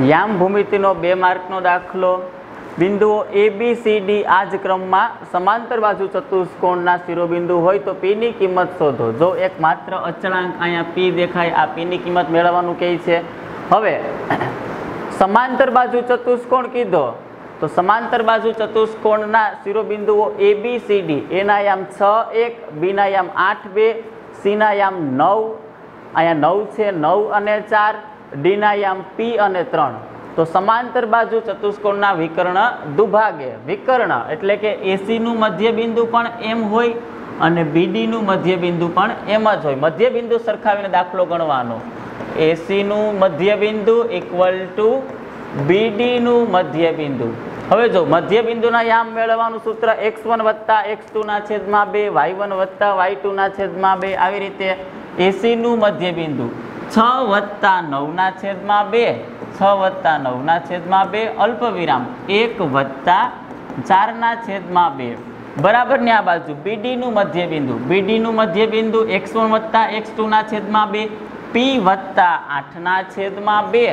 યામ ભૂમિતિનો બે માર્કનો દાખલો. બિંદુઓ એ બી સી ડી આ જ ક્રમમાં સમાંતર બાજુ ચતુષ્કોણના શિરોબિંદુ હોય તો પીની કિંમત શોધો. જો એક માત્ર અચળાંક અહીંયા પી દેખાય, આ પીની કિંમત મેળવવાનું કહે છે? હવે, સમાંતર બાજુ ચતુષ્કોણ કીધો, તો સમાંતર બાજુ ચતુષ્કોણના શિરોબિંદુઓ એ બી સી ડી એના યામ છ, એક બીના યામ આઠ, બે સીના યામ નવ. અહીંયા નવ છે, નવ અને ચાર. ડીના યામ પી અને ત્રણ. તો સમાંતર બાજુ ચતુષ્કોણના વિકર્ણ દુભાગે. વિકર્ણ એટલે કે એસીનું મધ્યબિંદુ પણ એમ હોય અને બીડીનું મધ્યબિંદુ પણ એમ જ હોય. મધ્યબિંદુ સરખાવીને દાખલો ગણવાનો. એસીનું મધ્યબિંદુ ઇક્વલ ટુ બીડીનું મધ્યબિંદુ. હવે જો મધ્યબિંદુના યામ મેળવવાનું સૂત્ર એક્સ વન વત્તા એક્સ ટુના છેદમાં બે, વાય વન વત્તા વાય ટુના છેદમાં બે. આવી રીતે એસીનું મધ્યબિંદુ. છ વત્તા નવના છેદમાં બે, છ વત્તા નવના છેદમાં બે, અલ્પ વિરામ એક વત્તા ચારના છેદમાં બે. બરાબર ને આ બાજુ? બીડીનું મધ્યબિંદુ. બીડીનું મધ્યબિંદુ એક્સ વન વત્તા એક્સ ટુના છેદમાં બે, પી વત્તા આઠના છેદમાં બે,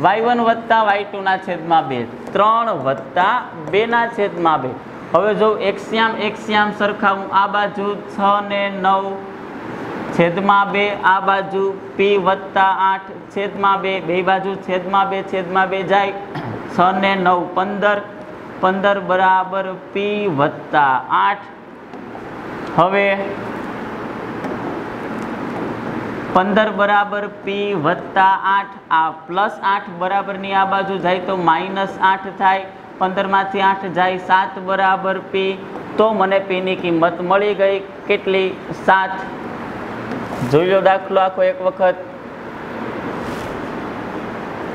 વાય વન વત્તા વાય ટુના છેદમાં બે, ત્રણ વત્તા બેના છેદમાં બે. હવે જો એક્સ્યામ એક્સ્યામ સરખાવું આ બાજુ છ ને નવ છેદમાં બે, આ બાજુ પી વત્તા આઠ, છેદમાં બે બે બાજુ છેદમાં બે છેદમાં બે જાય. છ ને નવ, પંદર. પંદર બરાબર પી વત્તા આઠ. હવે પંદર બરાબર પી વત્તા આઠ, આ પ્લસ આઠ બરાબરની આ બાજુ જાય તો માઇનસ આઠ થાય. પંદરમાંથી આઠ જાય સાત બરાબર પી તો મને પીની કિંમત મળી ગઈ. કેટલી? સાત. જોઈ લો દાખલો આખો એક વખત.